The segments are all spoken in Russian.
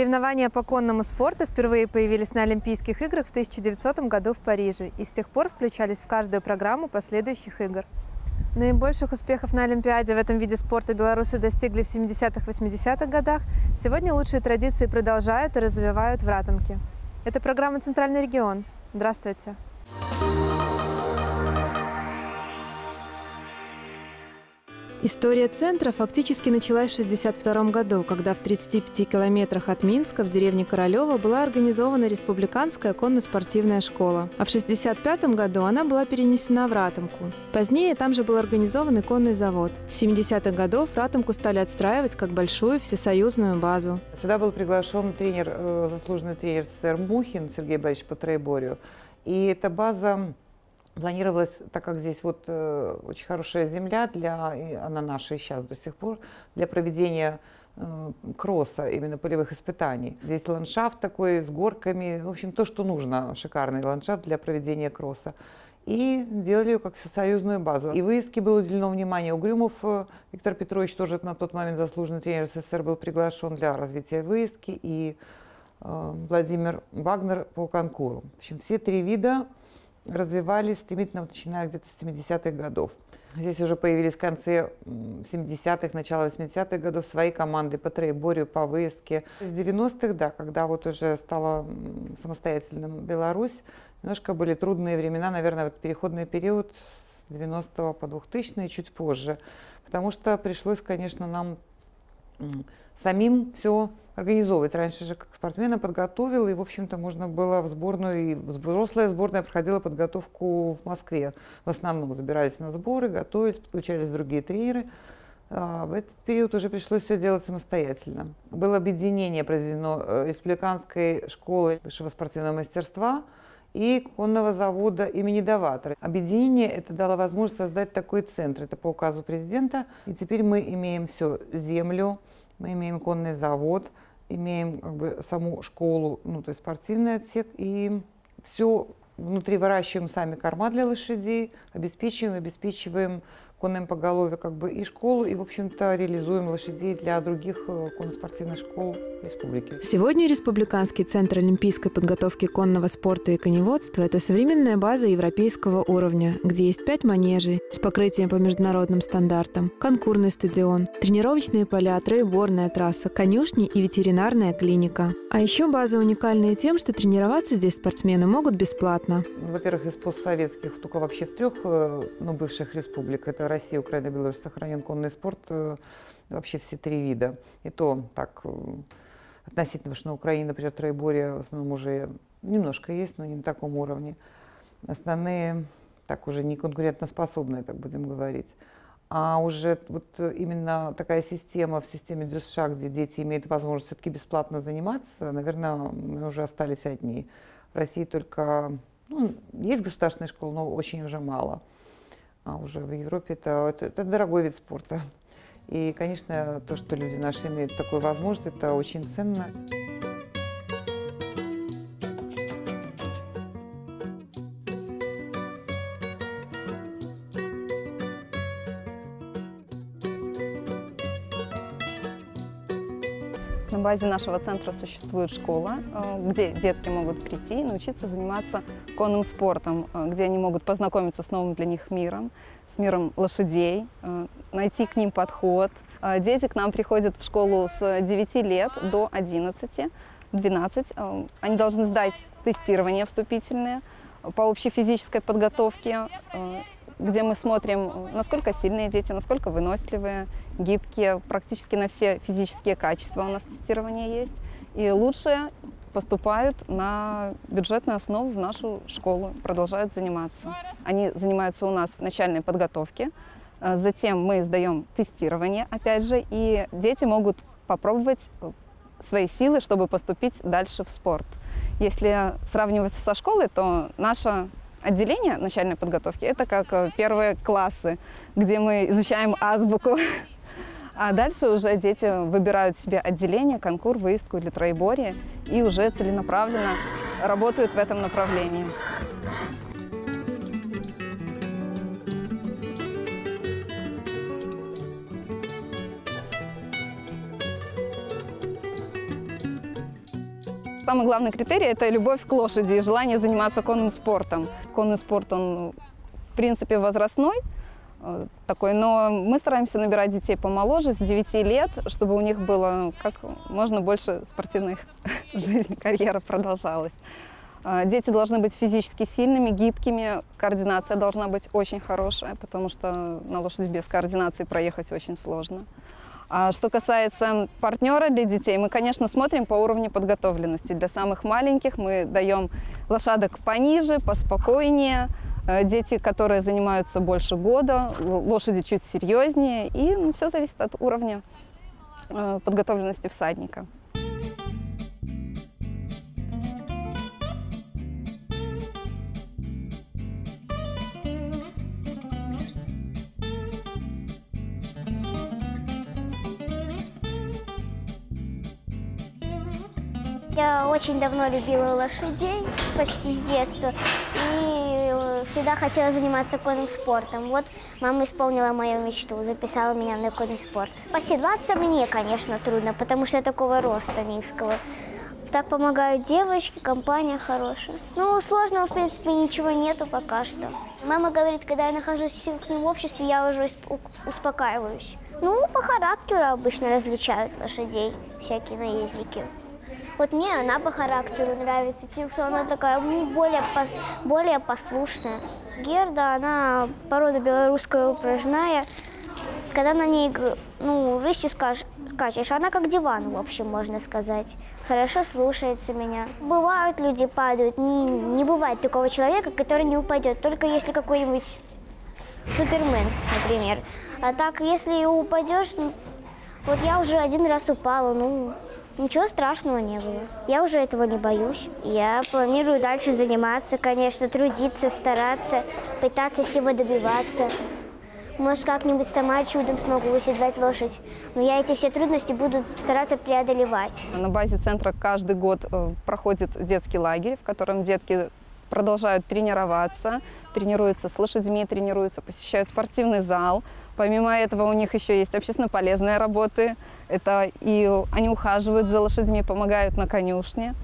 Соревнования по конному спорту впервые появились на Олимпийских играх в 1900 году в Париже и с тех пор включались в каждую программу последующих игр. Наибольших успехов на Олимпиаде в этом виде спорта белорусы достигли в 70-80-х годах. Сегодня лучшие традиции продолжают и развивают в Ратомке. Это программа «Центральный регион». Здравствуйте! История центра фактически началась в 1962 году, когда в 35 километрах от Минска в деревне Королева была организована республиканская конно-спортивная школа. А в 1965 году она была перенесена в Ратомку. Позднее там же был организован и конный завод. С 70-х годов Ратомку стали отстраивать как большую всесоюзную базу. Сюда был приглашен тренер, э, заслуженный тренер СССР Мухин Сергей Борисович по троеборью. И эта база планировалось, так как здесь вот э, очень хорошая земля для, и она наша и сейчас до сих пор, для проведения э, кросса, именно полевых испытаний. Здесь ландшафт такой с горками, в общем, то, что нужно, шикарный ландшафт для проведения кросса. И делали ее как союзную базу. И выездке было уделено внимание. Угрюмов Виктор Петрович, тоже на тот момент заслуженный тренер СССР, был приглашен для развития выездки. И э, Владимир Вагнер по конкуру. В общем, все три вида развивались стремительно, начиная где-то с 70-х годов. Здесь уже появились в конце 70-х, начало 80-х годов свои команды по троеборью, по выездке. С 90-х, да, когда вот уже стала самостоятельным Беларусь, немножко были трудные времена, наверное, вот переходный период с 90 по 2000 и чуть позже. Потому что пришлось, конечно, нам самим все организовывать. Раньше же как спортсмена подготовил, и, в общем-то, можно было в сборную, и взрослая сборная проходила подготовку в Москве. В основном забирались на сборы, готовились, подключались другие тренеры. А, в этот период уже пришлось все делать самостоятельно. Было объединение произведено э, Республиканской школы высшего спортивного мастерства и конного завода имени Даватора. Объединение это дало возможность создать такой центр. Это по указу президента. И теперь мы имеем все землю, мы имеем конный завод, имеем как бы, саму школу, ну, то есть спортивный отсек, и все внутри выращиваем сами корма для лошадей, обеспечиваем, обеспечиваем конным поголовье как бы и школу, и, в общем-то, реализуем лошадей для других э, конно-спортивных школ республики. Сегодня Республиканский центр олимпийской подготовки конного спорта и коневодства – это современная база европейского уровня, где есть пять манежей с покрытием по международным стандартам, конкурный стадион, тренировочные поля, троеборная трасса, конюшни и ветеринарная клиника. А еще база уникальная тем, что тренироваться здесь спортсмены могут бесплатно. Во-первых, из постсоветских, только вообще в трех э, ну, бывших республик – это Россия, Украина, Беларусь сохранен конный спорт, э, вообще все три вида. И то так э, относительно, что на Украине, например, троеборье в основном уже немножко есть, но не на таком уровне. Основные так уже не конкурентоспособные, так будем говорить. А уже вот именно такая система в системе ДЮСШа, где дети имеют возможность все-таки бесплатно заниматься, наверное, мы уже остались одни. В России только ну, есть государственная школа, но очень уже мало а уже в Европе это, это, это дорогой вид спорта. И, конечно, то, что люди наши имеют такую возможность, это очень ценно. Базе нашего центра существует школа, э, где детки могут прийти и научиться заниматься конным спортом, э, где они могут познакомиться с новым для них миром, с миром лошадей, э, найти к ним подход. Дети к нам приходят в школу с 9 лет до 11, 12. Они должны сдать тестирование вступительное по общей физической подготовке где мы смотрим, насколько сильные дети, насколько выносливые, гибкие, практически на все физические качества у нас тестирование есть. И лучшие поступают на бюджетную основу в нашу школу, продолжают заниматься. Они занимаются у нас в начальной подготовке, э, затем мы сдаем тестирование, опять же, и дети могут попробовать свои силы, чтобы поступить дальше в спорт. Если сравнивать со школой, то наша Отделение начальной подготовки – это как э, первые классы, где мы изучаем азбуку. А дальше уже дети выбирают себе отделение, конкур, выездку или троеборье и уже целенаправленно работают в этом направлении. Самый главный критерий – это любовь к лошади и желание заниматься конным спортом. Конный спорт, он, в принципе, возрастной э, такой, но мы стараемся набирать детей помоложе, с 9 лет, чтобы у них было как можно больше спортивной жизни, карьера продолжалась. Э, дети должны быть физически сильными, гибкими, координация должна быть очень хорошая, потому что на лошади без координации проехать очень сложно. А что касается партнера для детей, мы, конечно, смотрим по уровню подготовленности. Для самых маленьких мы даем лошадок пониже, поспокойнее. Э, дети, которые занимаются больше года, лошади чуть серьезнее. И ну, все зависит от уровня э, подготовленности всадника. Очень давно любила лошадей, почти с детства, и э, всегда хотела заниматься конным спортом. Вот мама исполнила мою мечту, записала меня на конный спорт. Поседлаться мне, конечно, трудно, потому что я такого роста низкого. Так помогают девочки, компания хорошая. Ну, сложного, в принципе, ничего нету пока что. Мама говорит, когда я нахожусь в обществе, я уже успокаиваюсь. Ну, по характеру обычно различают лошадей всякие наездники. Вот мне она по характеру нравится, тем, что она такая ну, более, более послушная. Герда, она порода белорусская упражная. Когда на ней ну, рысью скачешь, она как диван, в общем, можно сказать. Хорошо слушается меня. Бывают люди падают, не, не бывает такого человека, который не упадет, только если какой-нибудь супермен, например. А так, если упадешь, ну, вот я уже один раз упала, ну, Ничего страшного не было. Я уже этого не боюсь. Я планирую дальше заниматься, конечно, трудиться, стараться, пытаться всего добиваться. Может, как-нибудь сама чудом смогу выседлать лошадь. Но я эти все трудности буду стараться преодолевать. На базе центра каждый год э, проходит детский лагерь, в котором детки продолжают тренироваться, тренируются с лошадьми, тренируются, посещают спортивный зал. Помимо этого у них еще есть общественно полезные работы. Это и они ухаживают за лошадьми, помогают на конюшне.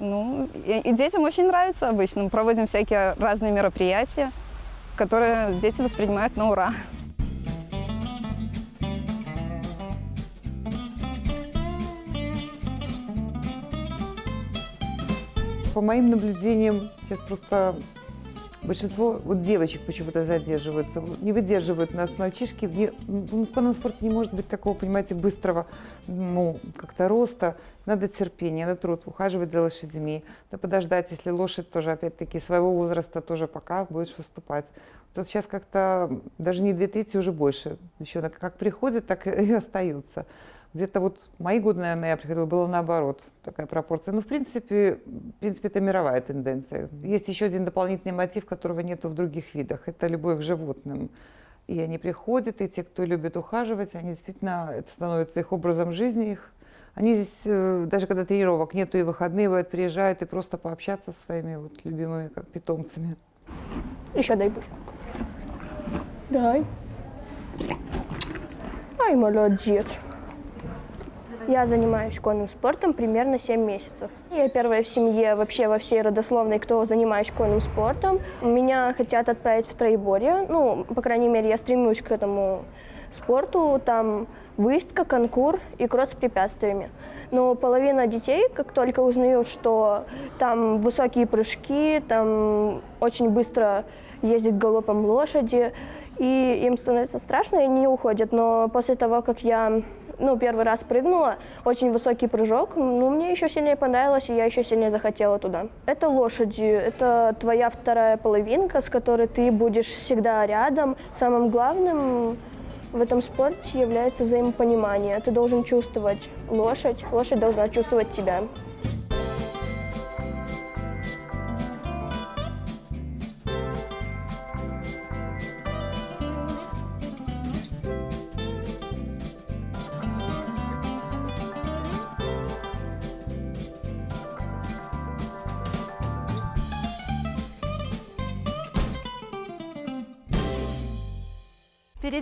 Ну, и, и детям очень нравится обычно. Мы проводим всякие разные мероприятия, которые дети воспринимают на ура. По моим наблюдениям, сейчас просто Большинство вот девочек почему-то задерживаются, не выдерживают нас мальчишки. В, ну, в конном спорте не может быть такого, понимаете, быстрого ну, как-то роста. Надо терпение, надо труд, ухаживать за лошадьми, надо подождать, если лошадь тоже, опять-таки, своего возраста тоже пока будешь выступать. Вот сейчас как-то даже не две трети, уже больше. Еще как приходят, так и остаются. Где-то вот мои годы, наверное, я приходила, было наоборот, такая пропорция. Ну, в принципе, в принципе, это мировая тенденция. Есть еще один дополнительный мотив, которого нету в других видах. Это любовь к животным. И они приходят, и те, кто любит ухаживать, они действительно, это становится их образом жизни их. Они здесь, э, даже когда тренировок нету и выходные, бывают, приезжают и просто пообщаться со своими вот любимыми как, питомцами. Еще дай боже. Дай. Ай, молодец. Я занимаюсь конным спортом примерно 7 месяцев. Я первая в семье, вообще во всей родословной, кто занимаюсь конным спортом. Меня хотят отправить в троеборье. Ну, по крайней мере, я стремлюсь к этому спорту. Там выездка, конкур и кросс с препятствиями. Но половина детей, как только узнают, что там высокие прыжки, там очень быстро ездит галопом лошади, и им становится страшно, и они уходят. Но после того, как я ну, первый раз прыгнула, очень высокий прыжок, ну, мне еще сильнее понравилось, и я еще сильнее захотела туда. Это лошади, это твоя вторая половинка, с которой ты будешь всегда рядом. Самым главным в этом спорте является взаимопонимание. Ты должен чувствовать лошадь, лошадь должна чувствовать тебя.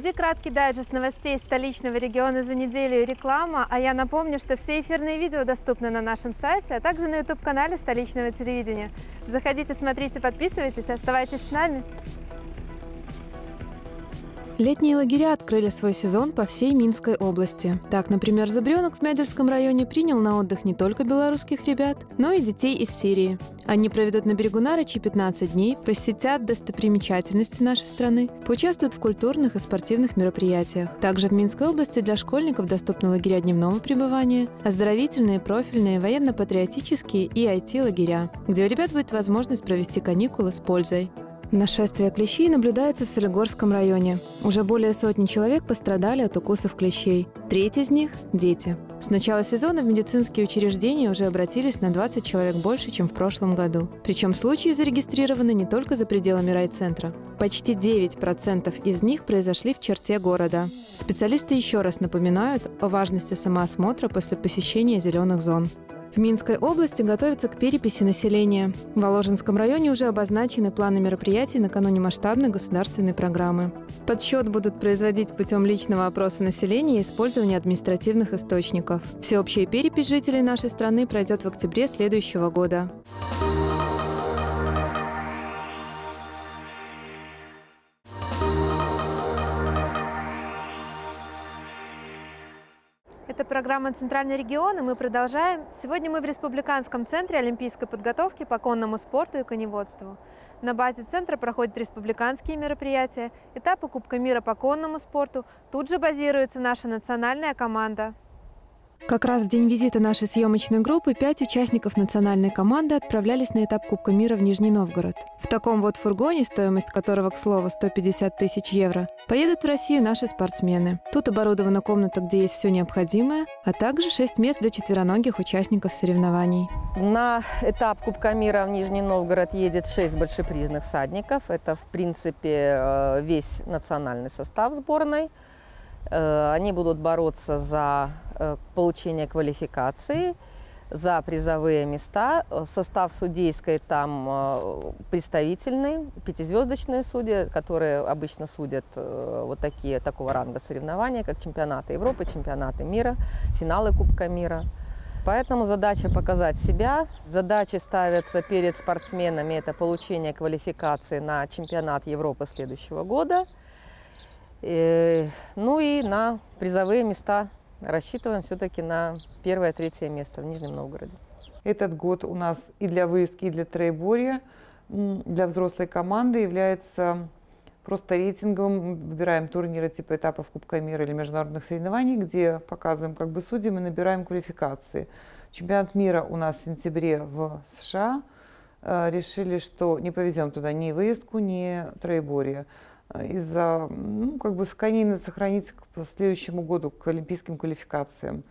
Впереди краткий дайджест новостей столичного региона за неделю и реклама. А я напомню, что все эфирные видео доступны на нашем сайте, а также на YouTube-канале столичного телевидения. Заходите, смотрите, подписывайтесь, оставайтесь с нами. Летние лагеря открыли свой сезон по всей Минской области. Так, например, Забренок в Мядельском районе принял на отдых не только белорусских ребят, но и детей из Сирии. Они проведут на берегу Нарочи 15 дней, посетят достопримечательности нашей страны, поучаствуют в культурных и спортивных мероприятиях. Также в Минской области для школьников доступны лагеря дневного пребывания, оздоровительные, профильные, военно-патриотические и IT-лагеря, где у ребят будет возможность провести каникулы с пользой. Нашествие клещей наблюдается в Солигорском районе. Уже более сотни человек пострадали от укусов клещей. Треть из них – дети. С начала сезона в медицинские учреждения уже обратились на 20 человек больше, чем в прошлом году. Причем случаи зарегистрированы не только за пределами райцентра. Почти 9% из них произошли в черте города. Специалисты еще раз напоминают о важности самоосмотра после посещения зеленых зон. В Минской области готовятся к переписи населения. В Воложенском районе уже обозначены планы мероприятий накануне масштабной государственной программы. Подсчет будут производить путем личного опроса населения и использования административных источников. Всеобщая перепись жителей нашей страны пройдет в октябре следующего года. Программа «Центральный регион», и мы продолжаем. Сегодня мы в Республиканском центре олимпийской подготовки по конному спорту и коневодству. На базе центра проходят республиканские мероприятия, этапы Кубка мира по конному спорту. Тут же базируется наша национальная команда. Как раз в день визита нашей съемочной группы пять участников национальной команды отправлялись на этап Кубка мира в Нижний Новгород. В таком вот фургоне, стоимость которого, к слову, 150 тысяч евро, поедут в Россию наши спортсмены. Тут оборудована комната, где есть все необходимое, а также шесть мест для четвероногих участников соревнований. На этап Кубка мира в Нижний Новгород едет шесть большепризных всадников. Это, в принципе, э, весь национальный состав сборной. Э, они будут бороться за э, получение квалификации, за призовые места. Состав судейской там э, представительный, пятизвездочные судьи, которые обычно судят вот такие, такого ранга соревнования, как чемпионаты Европы, чемпионаты мира, финалы Кубка мира. Поэтому задача показать себя. Задачи ставятся перед спортсменами. Это получение квалификации на чемпионат Европы следующего года – ну и на призовые места рассчитываем все-таки на первое-третье место в Нижнем Новгороде. Этот год у нас и для выездки, и для троеборья, для взрослой команды является просто рейтинговым. Выбираем турниры типа этапов Кубка мира или международных соревнований, где показываем как бы судьям и набираем квалификации. Чемпионат мира у нас в сентябре в США. Э, решили, что не повезем туда ни выездку, ни троеборье. Э, из-за ну, как бы склонения сохраниться к следующему году к олимпийским квалификациям.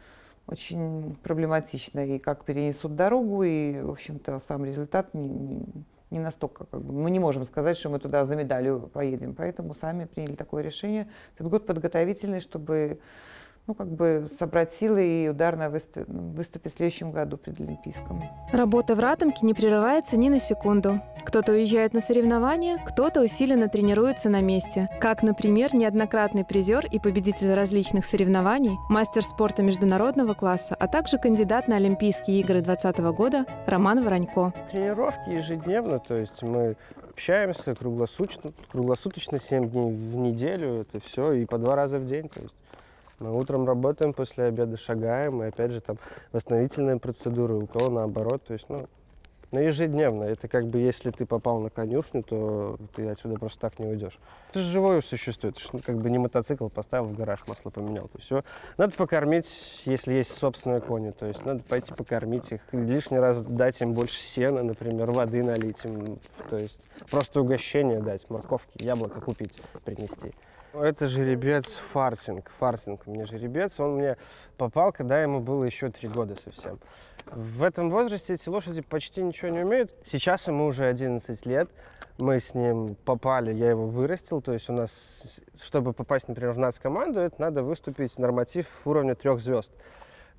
Очень проблематично, и как перенесут дорогу, и, в общем-то, сам результат не, не, настолько, как бы, мы не можем сказать, что мы туда за медалью поедем, поэтому сами приняли такое решение. Этот год подготовительный, чтобы ну, как бы собрать силы и ударно выступить в следующем году перед Олимпийском. Работа в Ратомке не прерывается ни на секунду. Кто-то уезжает на соревнования, кто-то усиленно тренируется на месте. Как, например, неоднократный призер и победитель различных соревнований, мастер спорта международного класса, а также кандидат на Олимпийские игры 2020 года Роман Воронько. Тренировки ежедневно, то есть мы общаемся круглосуточно, круглосуточно 7 дней в неделю, это все, и по два раза в день. То есть мы утром работаем, после обеда шагаем, и опять же там восстановительные процедуры, у кого наоборот, то есть, ну, но ежедневно. Это как бы, если ты попал на конюшню, то ты отсюда просто так не уйдешь. Это же живое существо, это же ну, как бы не мотоцикл поставил в гараж, масло поменял. То все. Надо покормить, если есть собственные кони, то есть надо пойти покормить их. Лишний раз дать им больше сена, например, воды налить им. То есть просто угощение дать, морковки, яблоко купить, принести. Это жеребец фарсинг. Фарсинг у меня жеребец. Он мне попал, когда ему было еще три года совсем. В этом возрасте эти лошади почти ничего не умеют. Сейчас ему уже 11 лет. Мы с ним попали, я его вырастил. То есть у нас, чтобы попасть, например, в нацкоманду, это надо выступить норматив уровня трех звезд.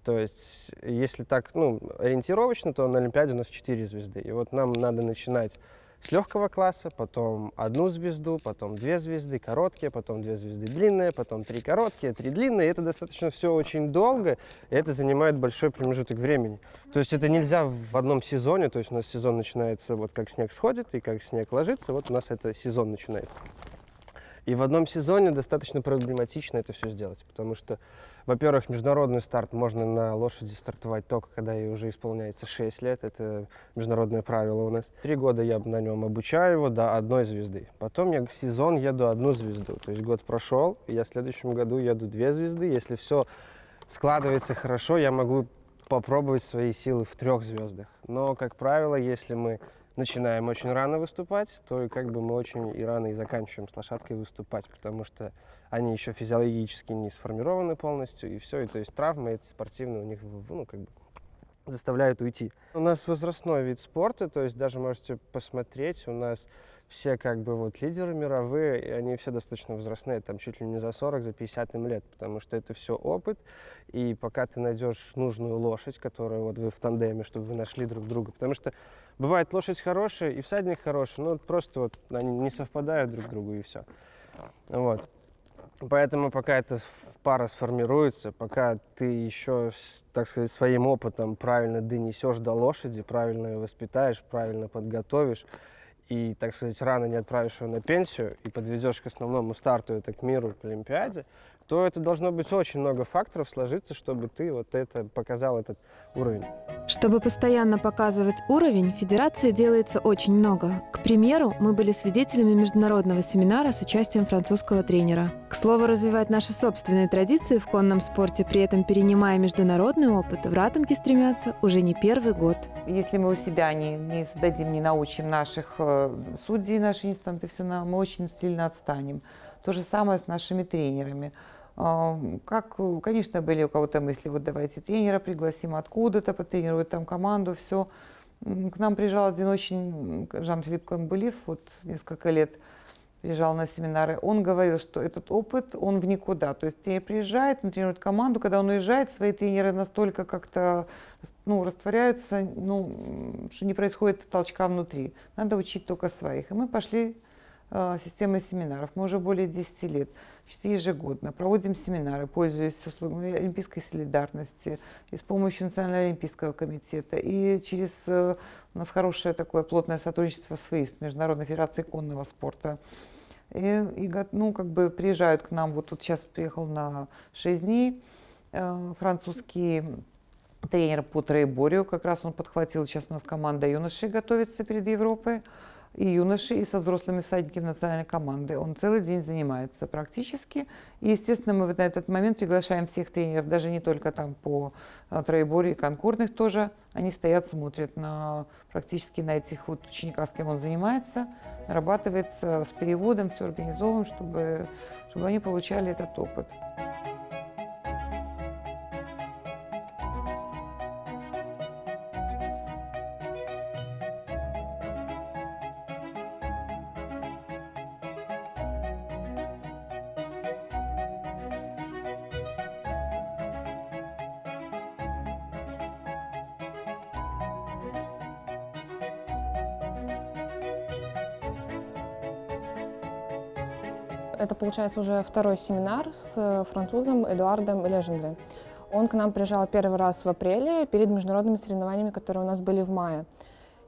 То есть, если так, ну, ориентировочно, то на Олимпиаде у нас 4 звезды. И вот нам надо начинать с легкого класса, потом одну звезду, потом две звезды короткие, потом две звезды длинные, потом три короткие, три длинные. И это достаточно все очень долго, и это занимает большой промежуток времени. То есть это нельзя в одном сезоне, то есть у нас сезон начинается вот как снег сходит и как снег ложится, вот у нас это сезон начинается. И в одном сезоне достаточно проблематично это все сделать, потому что во-первых, международный старт можно на лошади стартовать только, когда ей уже исполняется 6 лет. Это международное правило у нас. Три года я на нем обучаю его до одной звезды. Потом я сезон еду одну звезду. То есть год прошел, и я в следующем году еду две звезды. Если все складывается хорошо, я могу попробовать свои силы в трех звездах. Но, как правило, если мы начинаем очень рано выступать, то как бы мы очень и рано и заканчиваем с лошадкой выступать, потому что они еще физиологически не сформированы полностью, и все, и то есть травмы эти спортивные у них, ну, как бы заставляют уйти. У нас возрастной вид спорта, то есть даже можете посмотреть, у нас все как бы вот лидеры мировые, и они все достаточно возрастные, там чуть ли не за 40, за 50 им лет, потому что это все опыт, и пока ты найдешь нужную лошадь, которую вот вы в тандеме, чтобы вы нашли друг друга, потому что бывает лошадь хорошая и всадник хороший, ну просто вот они не совпадают друг другу и все. Вот. Поэтому пока эта пара сформируется, пока ты еще, так сказать, своим опытом правильно донесешь до лошади, правильно ее воспитаешь, правильно подготовишь, и, так сказать, рано не отправишь ее на пенсию и подведешь к основному старту, это к миру, к Олимпиаде, то это должно быть очень много факторов сложиться, чтобы ты вот это показал этот уровень. Чтобы постоянно показывать уровень, федерации делается очень много. К примеру, мы были свидетелями международного семинара с участием французского тренера. К слову, развивать наши собственные традиции в конном спорте, при этом перенимая международный опыт, в Ратомке стремятся уже не первый год. Если мы у себя не, не создадим, не научим наших э, судей, наши инстанты, все, мы очень сильно отстанем. То же самое с нашими тренерами. Как, конечно, были у кого-то мысли, вот давайте тренера пригласим откуда-то, потренирует там команду, все. К нам приезжал один очень, Жан-Филипп Камбулив, вот несколько лет приезжал на семинары, он говорил, что этот опыт, он в никуда. То есть тренер приезжает, он тренирует команду, когда он уезжает, свои тренеры настолько как-то ну, растворяются, ну, что не происходит толчка внутри. Надо учить только своих. И мы пошли э, системой семинаров. Мы уже более 10 лет почти ежегодно проводим семинары, пользуясь услугами Олимпийской солидарности и с помощью Национального олимпийского комитета. И через э, у нас хорошее такое плотное сотрудничество с ВИС, Международной федерацией конного спорта. И, и ну, как бы приезжают к нам, вот тут сейчас приехал на 6 дней э, французский тренер по троеборью, как раз он подхватил, сейчас у нас команда юношей готовится перед Европой и юноши, и со взрослыми всадниками национальной команды. Он целый день занимается практически. И, естественно, мы на этот момент приглашаем всех тренеров, даже не только там по а, троеборье и конкурных тоже. Они стоят, смотрят на, практически на этих вот учениках, с кем он занимается, нарабатывается с переводом, все организовываем, чтобы, чтобы они получали этот опыт. Это, получается, уже второй семинар с э, французом Эдуардом Лежендре. Он к нам приезжал первый раз в апреле перед международными соревнованиями, которые у нас были в мае.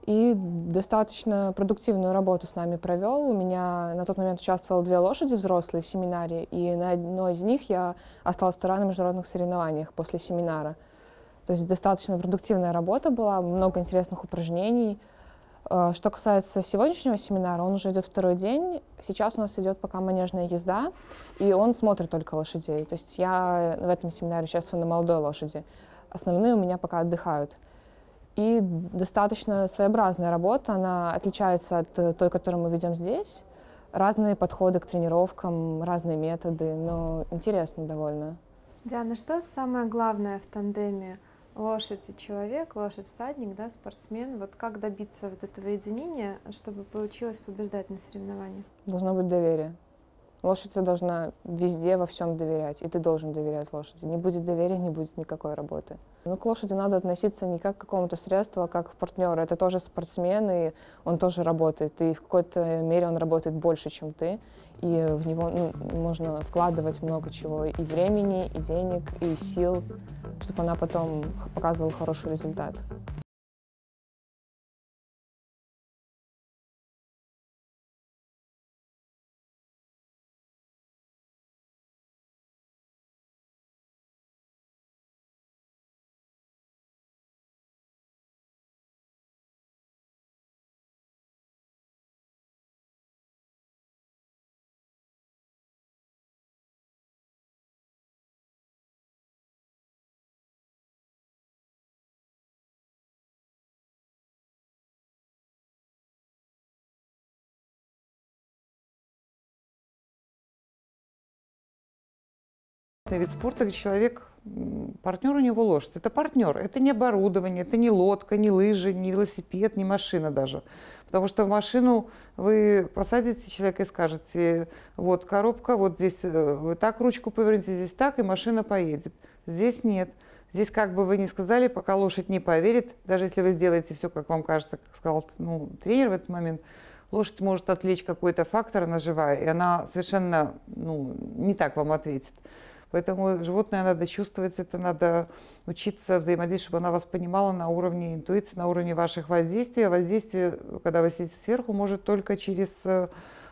И достаточно продуктивную работу с нами провел. У меня на тот момент участвовало две лошади взрослые в семинаре, и на одной из них я осталась вторая на международных соревнованиях после семинара. То есть достаточно продуктивная работа была, много интересных упражнений – что касается сегодняшнего семинара, он уже идет второй день. Сейчас у нас идет пока манежная езда, и он смотрит только лошадей. То есть я в этом семинаре участвую на молодой лошади. Основные у меня пока отдыхают. И достаточно своеобразная работа, она отличается от той, которую мы ведем здесь. Разные подходы к тренировкам, разные методы, но интересно довольно. Диана, что самое главное в тандеме? Лошадь и человек, лошадь всадник, да, спортсмен. Вот как добиться вот этого единения, чтобы получилось побеждать на соревнованиях? Должно быть доверие. Лошадь должна везде во всем доверять, и ты должен доверять лошади. Не будет доверия, не будет никакой работы. Ну, к лошади надо относиться не как к какому-то средству, а как к партнеру. Это тоже спортсмен, и он тоже работает. И в какой-то мере он работает больше, чем ты. И в него ну, можно вкладывать много чего. И времени, и денег, и сил, чтобы она потом показывала хороший результат. Вид спорта, где человек, партнер у него лошадь. Это партнер, это не оборудование, это не лодка, не лыжи, не велосипед, не машина даже. Потому что в машину вы посадите человека и скажете, вот коробка, вот здесь э, вы так ручку поверните, здесь так, и машина поедет. Здесь нет. Здесь, как бы вы ни сказали, пока лошадь не поверит, даже если вы сделаете все, как вам кажется, как сказал ну, тренер в этот момент, лошадь может отвлечь какой-то фактор, она живая, и она совершенно ну, не так вам ответит. Поэтому животное надо чувствовать, это надо учиться взаимодействовать, чтобы она вас понимала на уровне интуиции, на уровне ваших воздействий. А воздействие, когда вы сидите сверху, может только через э,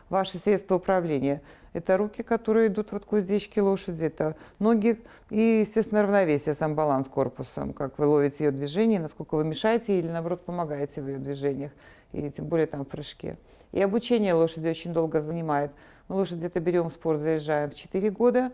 ваши средства управления. Это руки, которые идут вот к уздечке лошади, это ноги и, естественно, равновесие, сам баланс корпусом, как вы ловите ее движение, насколько вы мешаете или, наоборот, помогаете в ее движениях, и тем более там в прыжке. И обучение лошади очень долго занимает. Мы лошадь где-то берем в спорт, заезжаем в 4 года,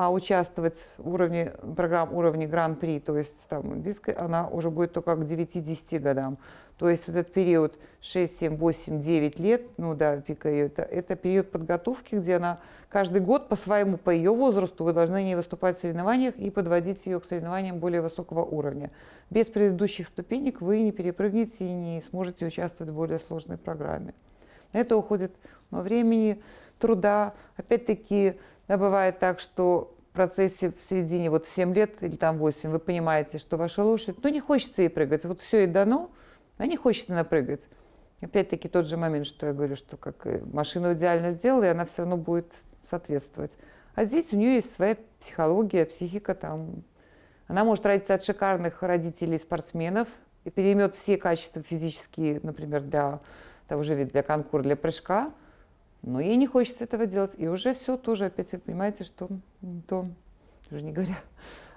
а участвовать в уровне, программ уровня Гран-при, то есть там, она уже будет только к 9-10 годам. То есть этот период 6, 7, 8, 9 лет, ну да, пика ее, это, это период подготовки, где она каждый год по своему, по ее возрасту, вы должны не выступать в соревнованиях и подводить ее к соревнованиям более высокого уровня. Без предыдущих ступенек вы не перепрыгнете и не сможете участвовать в более сложной программе. На это уходит много времени, труда. Опять-таки, да, бывает так, что в процессе в середине, вот в 7 лет или там 8, вы понимаете, что ваша лошадь, ну не хочется ей прыгать, вот все ей дано, а не хочет она прыгать. Опять-таки тот же момент, что я говорю, что как машину идеально сделала, и она все равно будет соответствовать. А здесь у нее есть своя психология, психика там. Она может родиться от шикарных родителей спортсменов и переймет все качества физические, например, для того же вида, для конкура, для прыжка, но ей не хочется этого делать. И уже все тоже, опять вы понимаете, что то, уже не говоря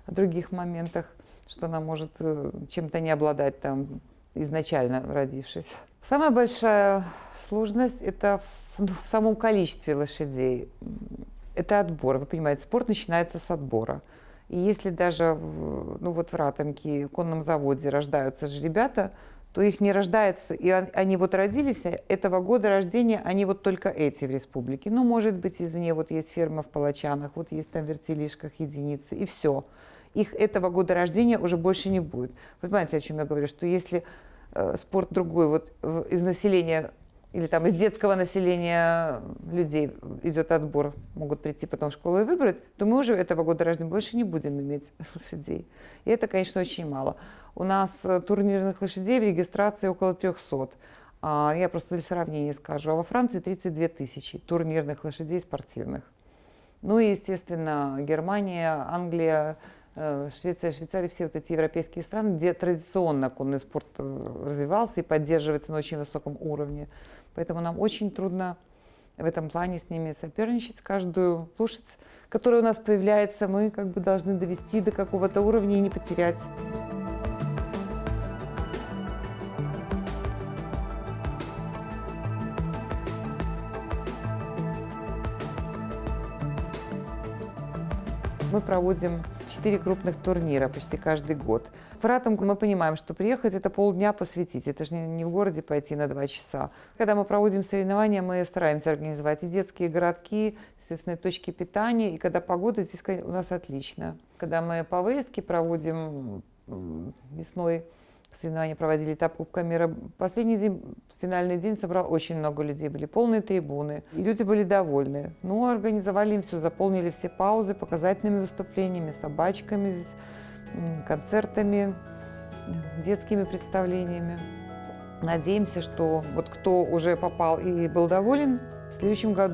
о других моментах, что она может э, чем-то не обладать там изначально родившись. Самая большая сложность это в, ну, в самом количестве лошадей. Это отбор. Вы понимаете, спорт начинается с отбора. И если даже ну вот в Ратомке, конном заводе рождаются же ребята, то их не рождается, и они вот родились, а этого года рождения, они вот только эти в республике. Ну, может быть, извне, вот есть ферма в Палачанах, вот есть там в вертелишках единицы, и все. Их этого года рождения уже больше не будет. Вы понимаете, о чем я говорю, что если э, спорт другой, вот э, из населения или там из детского населения людей идет отбор, могут прийти потом в школу и выбрать, то мы уже этого года рождения больше не будем иметь лошадей. И это, конечно, очень мало. У нас э, турнирных лошадей в регистрации около 300. А, я просто для сравнения скажу. А во Франции 32 тысячи турнирных лошадей спортивных. Ну и, естественно, Германия, Англия, э, Швеция, Швейцария, все вот эти европейские страны, где традиционно конный спорт э, развивался и поддерживается на очень высоком уровне. Поэтому нам очень трудно в этом плане с ними соперничать. Каждую лошадь, которая у нас появляется, мы как бы должны довести до какого-то уровня и не потерять. Мы проводим четыре крупных турнира почти каждый год. В Ратом мы понимаем, что приехать это полдня посвятить. Это же не, в городе пойти на два часа. Когда мы проводим соревнования, мы стараемся организовать и детские городки, естественно, точки питания. И когда погода здесь у нас отлично. Когда мы по выездке проводим весной соревнования проводили этап Кубка мира. Последний день, финальный день собрал очень много людей, были полные трибуны, и люди были довольны. Ну, организовали им все, заполнили все паузы показательными выступлениями, собачками, концертами, детскими представлениями. Надеемся, что вот кто уже попал и был доволен, в следующем году